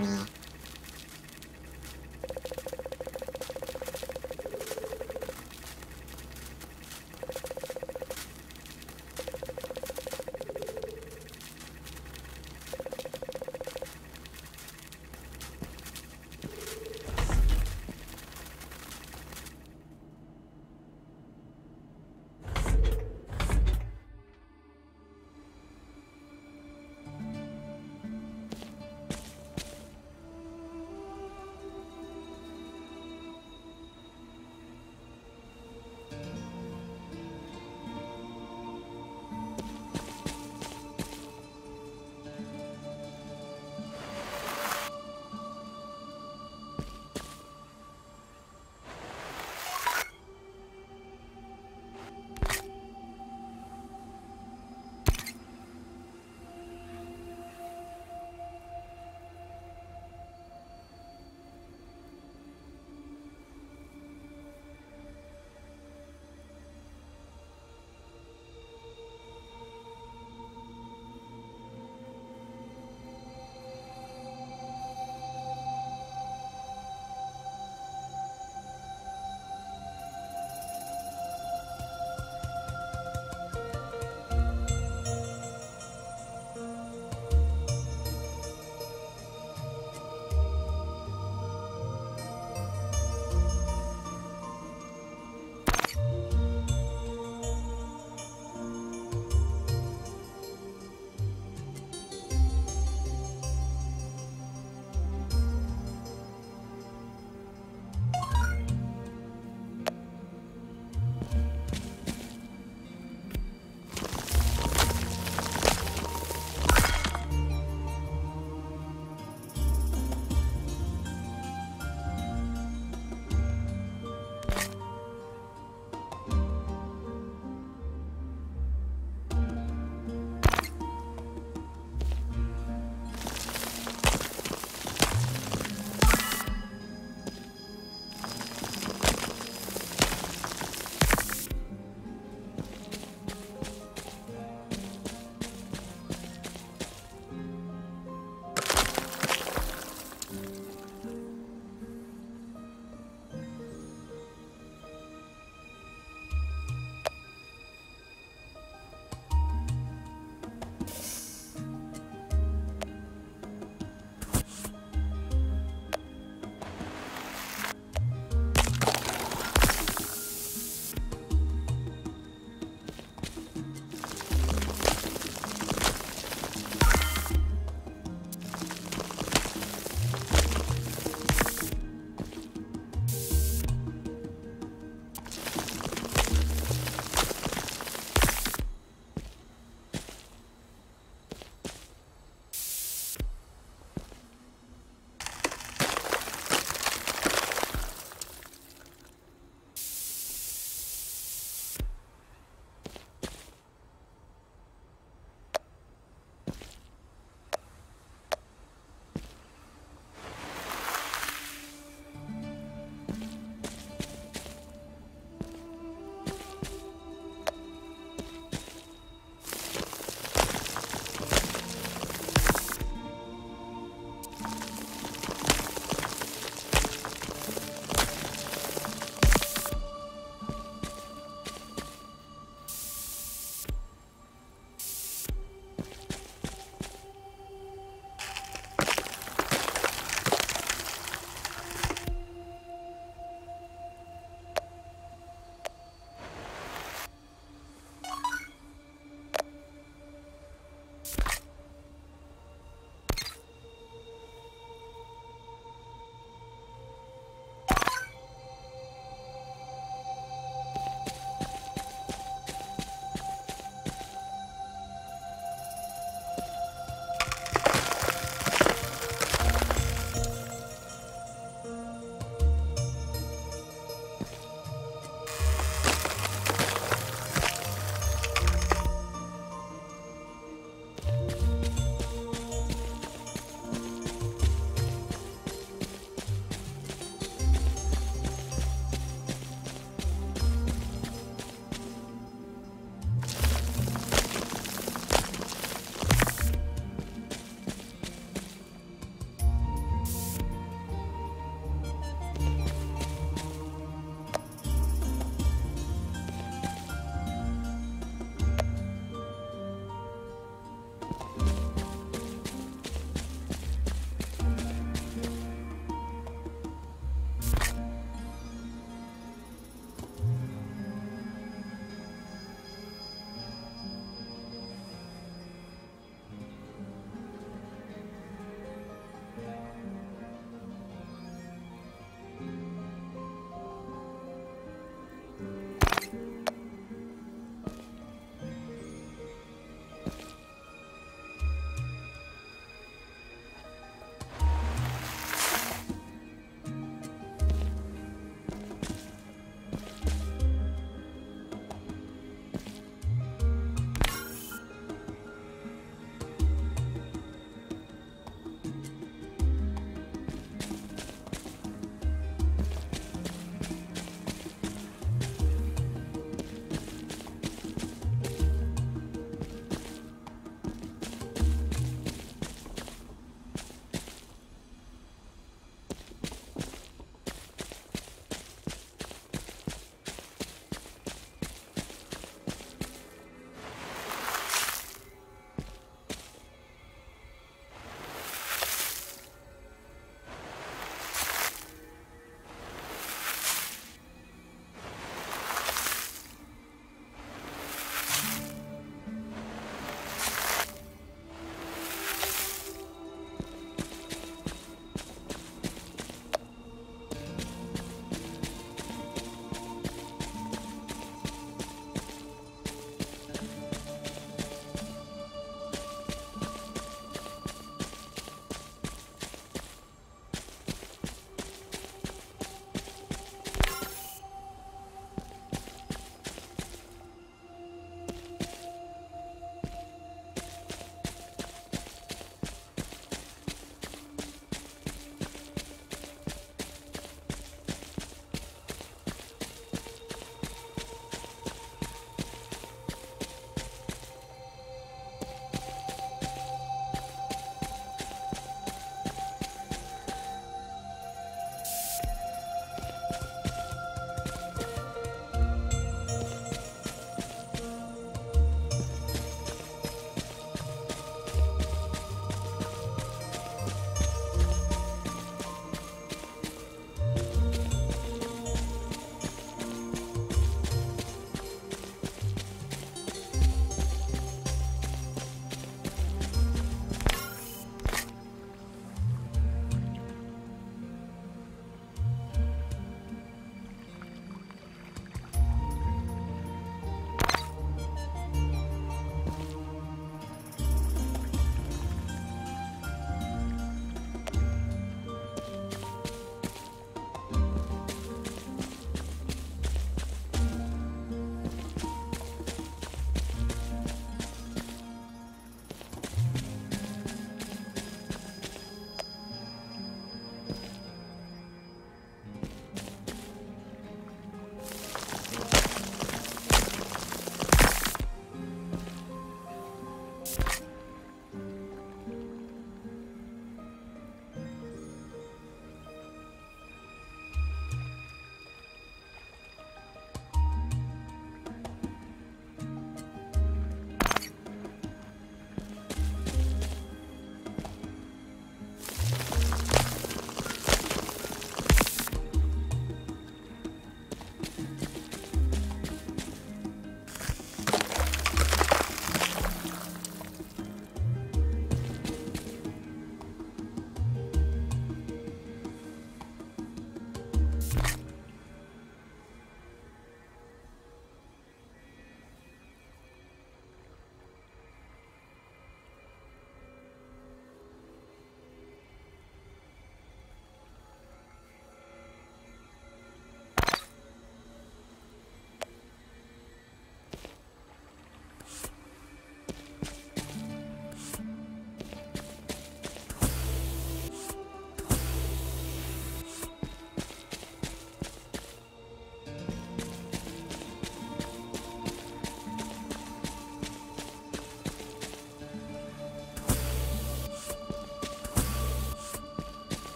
man.